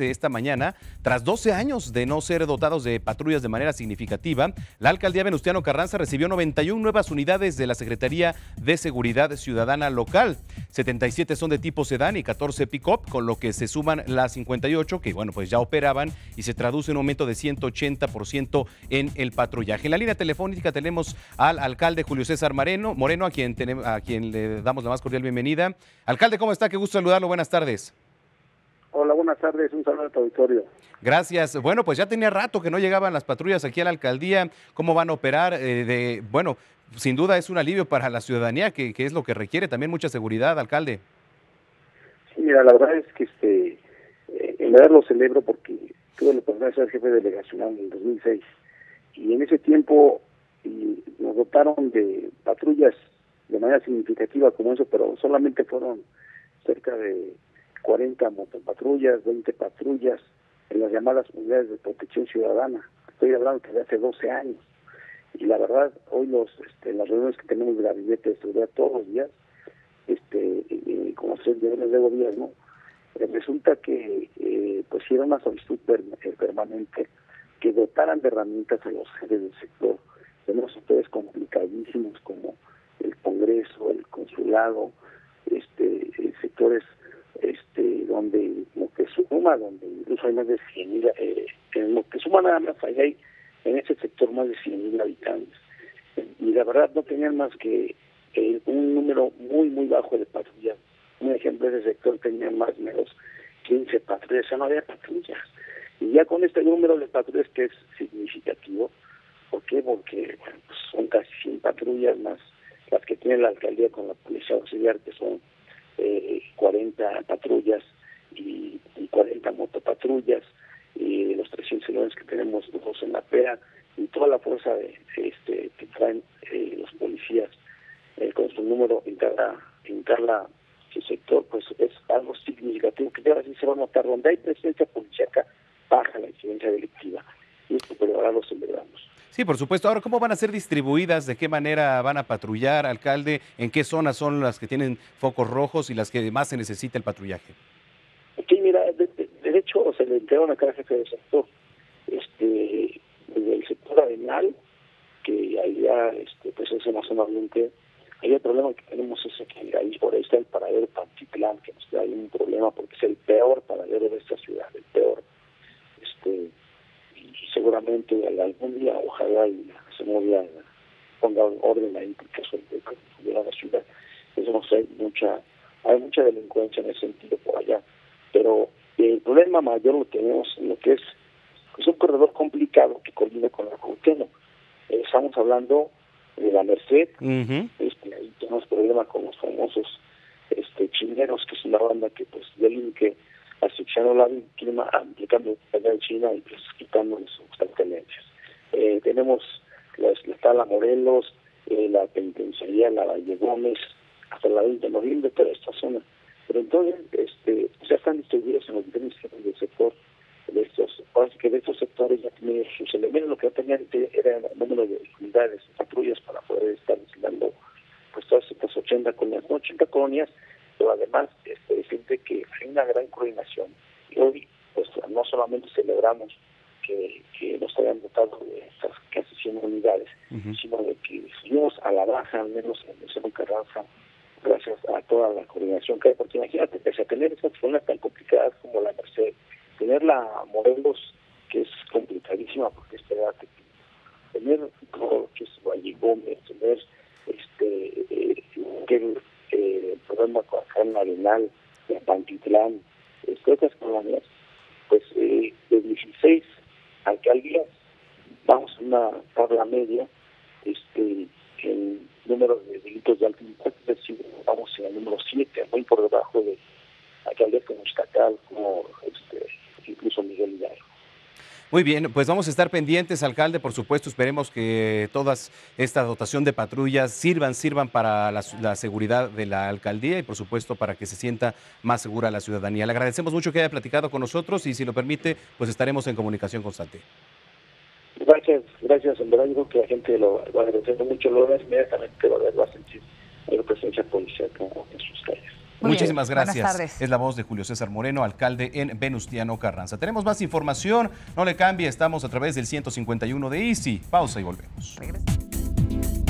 esta mañana, tras 12 años de no ser dotados de patrullas de manera significativa, la alcaldía Venustiano Carranza recibió 91 nuevas unidades de la Secretaría de Seguridad Ciudadana local. 77 son de tipo sedán y 14 pick-up, con lo que se suman las 58 que, bueno, pues ya operaban y se traduce en un aumento de 180% en el patrullaje. En la línea telefónica tenemos al alcalde Julio César Moreno, Moreno a quien, a quien le damos la más cordial bienvenida. Alcalde, ¿cómo está? Qué gusto saludarlo. Buenas tardes. Hola, buenas tardes. Un saludo a tu auditorio. Gracias. Bueno, pues ya tenía rato que no llegaban las patrullas aquí a la alcaldía. ¿Cómo van a operar? Eh, de, bueno, sin duda es un alivio para la ciudadanía, que, que, es lo que requiere también mucha seguridad, alcalde. Sí, mira, la verdad es que este, eh, en verdad lo celebro porque tuve la oportunidad de ser jefe delegacional en el 2006 y en ese tiempo y nos dotaron de patrullas de manera significativa como eso, pero solamente fueron cerca de 40 motopatrullas, 20 patrullas en las llamadas unidades de protección ciudadana. Estoy hablando de hace 12 años. Y la verdad, hoy los este, las reuniones que tenemos de gabinete de seguridad todos los días, este, eh, como niveles de gobierno, eh, resulta que eh, pues era una solicitud eh, permanente que dotaran de herramientas a los jefes del sector. Tenemos sectores complicadísimos como el Congreso, el Consulado, este, sectores este, donde Moctezuma, donde incluso hay más de 100 mil, eh, en Moctezuma nada más hay en ese sector más de 100 mil habitantes. Y la verdad no tenían más que un número muy, muy bajo de patrullas. Un ejemplo, ese sector tenía más o menos 15 patrullas, sea, no había patrullas. Y ya con este número de patrullas que es significativo, ¿por qué? Porque bueno, pues son casi 100 patrullas más las que tiene la alcaldía con la policía auxiliar, que son 40 patrullas y, y 40 motopatrullas, y los 300 que tenemos dos en la PEA, y toda la fuerza de, este que traen eh, los policías eh, con su número en cada, en sector, pues es algo significativo que ahora sí se va a notar. Donde hay presencia policíaca, baja la incidencia delictiva. Y esto, pero ahora lo celebramos. Sí, por supuesto. Ahora, ¿cómo van a ser distribuidas? ¿De qué manera van a patrullar, alcalde? ¿En qué zonas son las que tienen focos rojos y las que más se necesita el patrullaje? Ok, mira, de, hecho se le entregaron a cada jefe del sector. Este, desde el sector arenal, que allá, este, pues es más ambiente, ahí el problema que tenemos es que ahí por ahí está el paradero Pantitlán, que nos da ahí un problema porque es el peor paradero de esta ciudad, el peor. Este, seguramente algún día ojalá y se movía ponga orden ahí porque eso de la ciudad. Eso no sé mucha hay mucha delincuencia en ese sentido por allá. Pero el problema mayor lo tenemos en lo que es es un corredor complicado que coordina con la Cuauhtémoc. Eh, estamos hablando de la Merced. Uh -huh. este, ahí tenemos problemas con los famosos este chineros que es una banda que pues delinque asfixiando la víctima, aplicando China y pues quitándole sus pertenencias. Eh, tenemos la, la Morelos, eh, la penitenciaría, la Valle Gómez, hasta la 20 de noviembre, toda esta zona. Pero entonces, este, ya están distribuidos en los diferentes del sector de estos, ahora que de estos sectores ya tienen sus elementos, lo que tenían era el número de unidades, patrullas para poder estar vigilando pues todas estas 80 colonias, no 80 colonias, pero además este, decirte que hay una gran coordinación. Y hoy, pues no solamente celebramos que, que nos hayan dotado de estas casi 100 unidades, uh -huh. sino de que subimos a la baja, al menos en el Cerro Carranza, gracias a toda la coordinación que hay, porque imagínate, pese a tener estas zonas tan complicadas como la Merced, tener la Morelos, que es complicadísima, porque espérate, tener todo lo que es Valle Gómez, tener este, eh, que eh, el problema con Juan Arenal, en Pantitlán, otras colonias, pues eh, de 16 alcaldías vamos a una tabla media este, en número de delitos de alto impacto, vamos en el número 7, muy por debajo de alcaldías como Estacal, como este, incluso Miguel Hidalgo. Muy bien, pues vamos a estar pendientes, alcalde, por supuesto, esperemos que todas esta dotación de patrullas sirvan, sirvan para la, la, seguridad de la alcaldía y por supuesto para que se sienta más segura la ciudadanía. Le agradecemos mucho que haya platicado con nosotros y si lo permite, pues estaremos en comunicación constante. Gracias, gracias, en verdad creo que la gente lo va a agradecer mucho, lo inmediatamente va a sentir la presencia policial en sus calles. Muchísimas gracias. Es la voz de Julio César Moreno, alcalde en Venustiano Carranza. Tenemos más información, no le cambie, estamos a través del 151 de Easy. Pausa y volvemos.